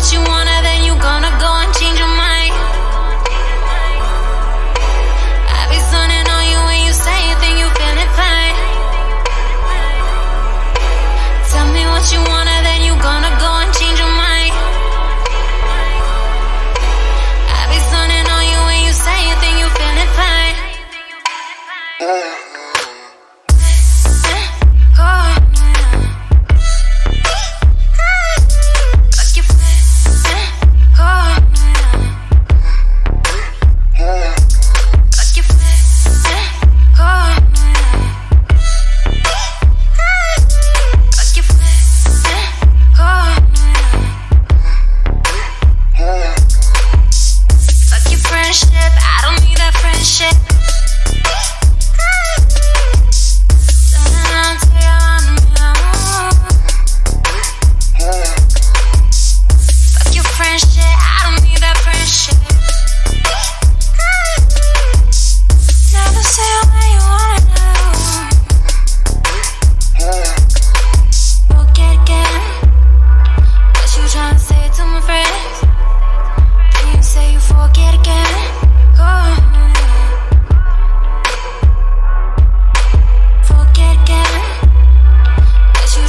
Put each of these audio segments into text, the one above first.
what you wanna, then you gonna go and change your mind. I be sunning on you when you say you think you feeling fine. Tell me what you want.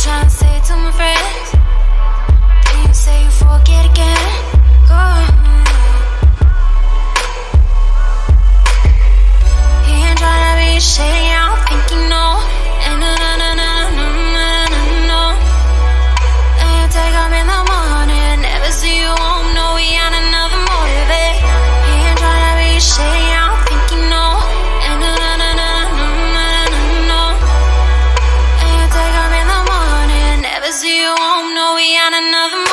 chance. you home, no, we had another.